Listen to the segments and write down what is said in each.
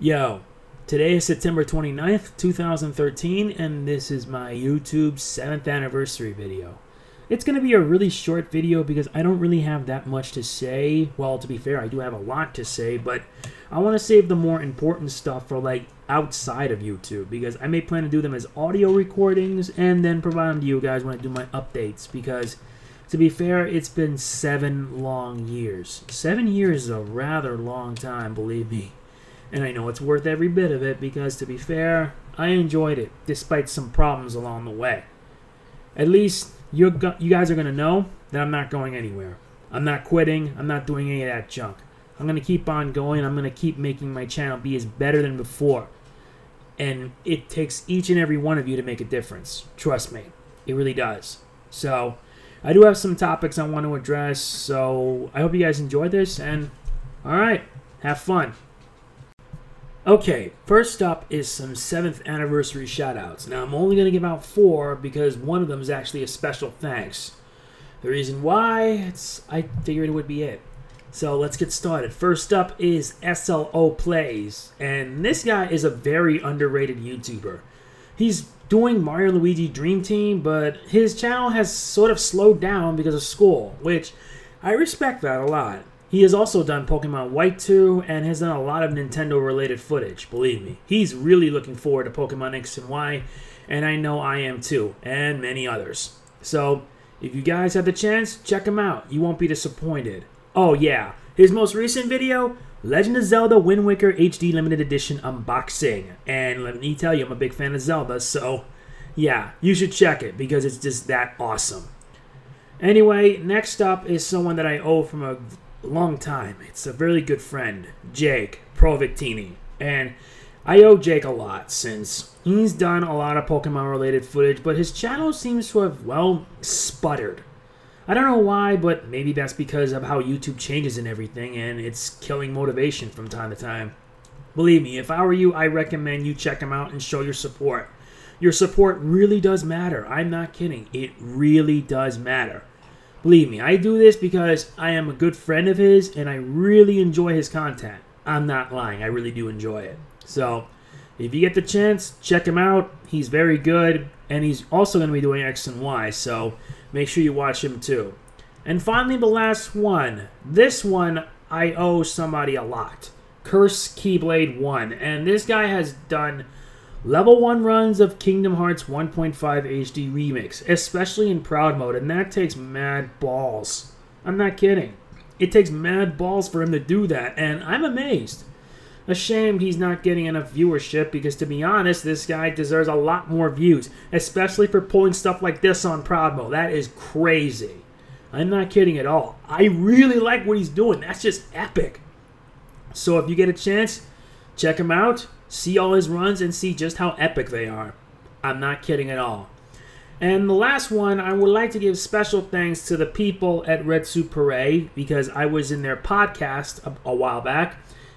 Yo, today is September 29th, 2013, and this is my YouTube 7th anniversary video. It's going to be a really short video because I don't really have that much to say. Well, to be fair, I do have a lot to say, but I want to save the more important stuff for like outside of YouTube because I may plan to do them as audio recordings and then provide them to you guys when I do my updates because to be fair, it's been seven long years. Seven years is a rather long time, believe me. And I know it's worth every bit of it because, to be fair, I enjoyed it despite some problems along the way. At least you you guys are going to know that I'm not going anywhere. I'm not quitting. I'm not doing any of that junk. I'm going to keep on going. I'm going to keep making my channel be as better than before. And it takes each and every one of you to make a difference. Trust me. It really does. So, I do have some topics I want to address. So, I hope you guys enjoy this. And, all right, have fun. Okay, first up is some 7th anniversary shoutouts. Now, I'm only going to give out four because one of them is actually a special thanks. The reason why, it's I figured it would be it. So let's get started. First up is SLOPlays, and this guy is a very underrated YouTuber. He's doing Mario Luigi Dream Team, but his channel has sort of slowed down because of school, which I respect that a lot. He has also done Pokemon White 2 and has done a lot of Nintendo related footage, believe me. He's really looking forward to Pokemon X and Y, and I know I am too, and many others. So, if you guys have the chance, check him out. You won't be disappointed. Oh, yeah. His most recent video, Legend of Zelda Wind Waker HD Limited Edition unboxing. And let me tell you, I'm a big fan of Zelda, so yeah, you should check it because it's just that awesome. Anyway, next up is someone that I owe from a long time. It's a really good friend, Jake ProVictini. And I owe Jake a lot since he's done a lot of Pokemon related footage, but his channel seems to have, well, sputtered. I don't know why, but maybe that's because of how YouTube changes and everything, and it's killing motivation from time to time. Believe me, if I were you, I recommend you check him out and show your support. Your support really does matter. I'm not kidding. It really does matter. Believe me, I do this because I am a good friend of his and I really enjoy his content. I'm not lying, I really do enjoy it. So, if you get the chance, check him out. He's very good, and he's also going to be doing X and Y, so make sure you watch him too. And finally, the last one. This one I owe somebody a lot. CursedKeyblade1. And this guy has done Level 1 runs of Kingdom Hearts 1.5 HD Remix, especially in Proud Mode, and that takes mad balls. I'm not kidding. It takes mad balls for him to do that, and I'm amazed. Ashamed he's not getting enough viewership because, to be honest, this guy deserves a lot more views, especially for pulling stuff like this on Proud Mode. That is crazy. I'm not kidding at all. I really like what he's doing. That's just epic. So if you get a chance, check him out see all his runs, and see just how epic they are. I'm not kidding at all. And the last one, I would like to give special thanks to the people at Retsupurae because I was in their podcast a, a, while back,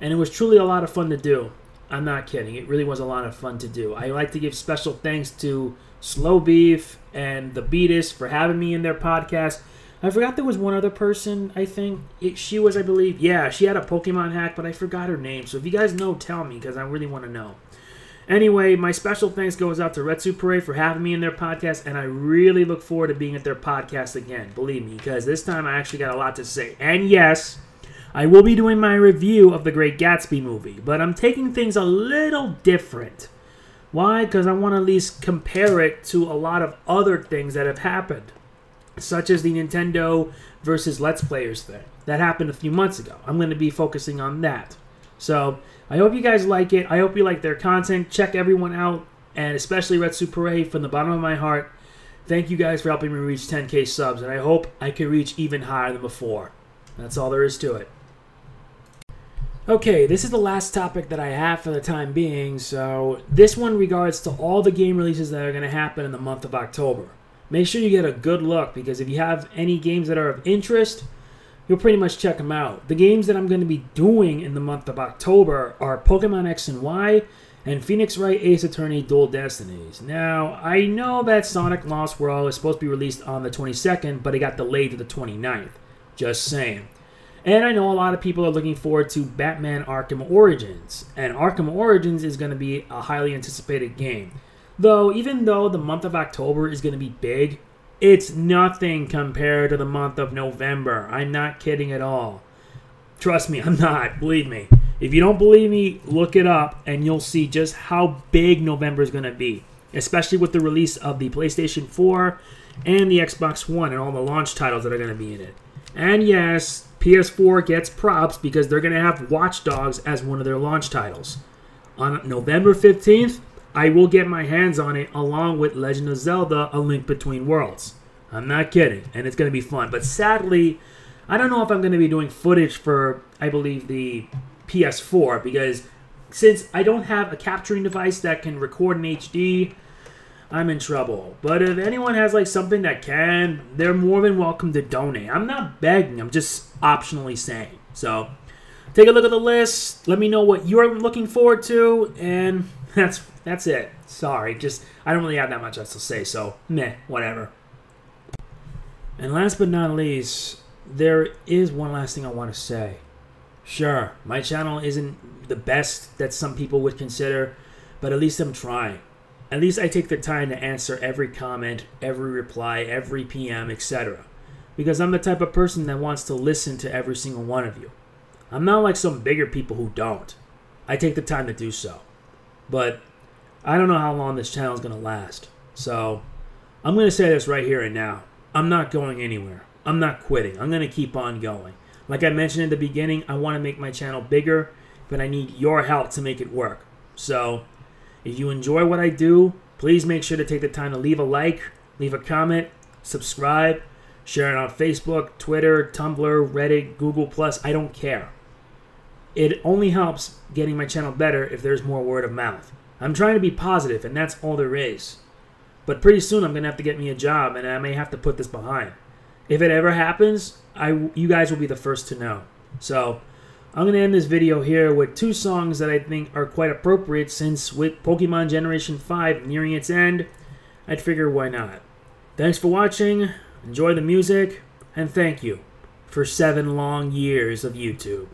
and it was truly a lot of fun to do. I'm not kidding. It really was a lot of fun to do. I like to give special thanks to slowbeef and Diabetus for having me in their podcast I forgot there was one other person, I think. It, she was, I believe, yeah, she had a Pokemon hack, but I forgot her name. So if you guys know, tell me, because I really want to know. Anyway, my special thanks goes out to Retsupurae for having me in their podcast, and I really look forward to being at their podcast again. Believe me, because this time I actually got a lot to say. And yes, I will be doing my review of the Great Gatsby movie, but I'm taking things a little different. Why? Because I want to at least compare it to a lot of other things that have happened such as the Nintendo versus Let's Players thing. That happened a few months ago. I'm going to be focusing on that. So I hope you guys like it. I hope you like their content. Check everyone out, and especially Retsupurae from the bottom of my heart. Thank you guys for helping me reach 10k subs, and I hope I can reach even higher than before. That's all there is to it. Okay, this is the last topic that I have for the time being, so this one regards to all the game releases that are going to happen in the month of October make sure you get a good look because if you have any games that are of interest, you'll pretty much check them out. The games that I'm going to be doing in the month of October are Pokemon X and Y and Phoenix Wright Ace Attorney Dual Destinies. Now, I know that Sonic Lost World is supposed to be released on the 22nd, but it got delayed to the 29th. Just saying. And I know a lot of people are looking forward to Batman Arkham Origins, and Arkham Origins is going to be a highly anticipated game. Though, even though the month of October is going to be big, it's nothing compared to the month of November. I'm not kidding at all. Trust me, I'm not. Believe me. If you don't believe me, look it up and you'll see just how big November is going to be, especially with the release of the PlayStation 4 and the Xbox One and all the launch titles that are going to be in it. And yes, PS4 gets props because they're going to have Watch Dogs as one of their launch titles. On November 15th, I will get my hands on it along with Legend of Zelda A Link Between Worlds. I'm not kidding, and it's going to be fun. But sadly, I don't know if I'm going to be doing footage for, I believe, the PS4 because since I don't have a capturing device that can record in HD, I'm in trouble. But if anyone has like something that can, they're more than welcome to donate. I'm not begging, I'm just optionally saying. So take a look at the list. Let me know what you're looking forward to, and that's that's it. Sorry, just I don't really have that much else to say, so meh, whatever. And last but not least, there is one last thing I want to say. Sure, my channel isn't the best that some people would consider, but at least I'm trying. At least I take the time to answer every comment, every reply, every PM, etc. Because I'm the type of person that wants to listen to every single one of you. I'm not like some bigger people who don't. I take the time to do so. But I don't know how long this channel is going to last. So I'm going to say this right here and now. I'm not going anywhere. I'm not quitting. I'm going to keep on going. Like I mentioned in the beginning, I want to make my channel bigger, but I need your help to make it work. So if you enjoy what I do, please make sure to take the time to leave a like, leave a comment, subscribe, share it on Facebook, Twitter, Tumblr, Reddit, Google Plus. I don't care. It only helps getting my channel better if there's more word of mouth. I'm trying to be positive, and that's all there is. But pretty soon I'm gonna have to get me a job, and I may have to put this behind. If it ever happens, I you guys will be the first to know. So I'm going to end this video here with two songs that I think are quite appropriate since with Pokemon Generation 5 nearing its end, I'd figure why not. Thanks for watching, enjoy the music, and thank you for seven long years of YouTube.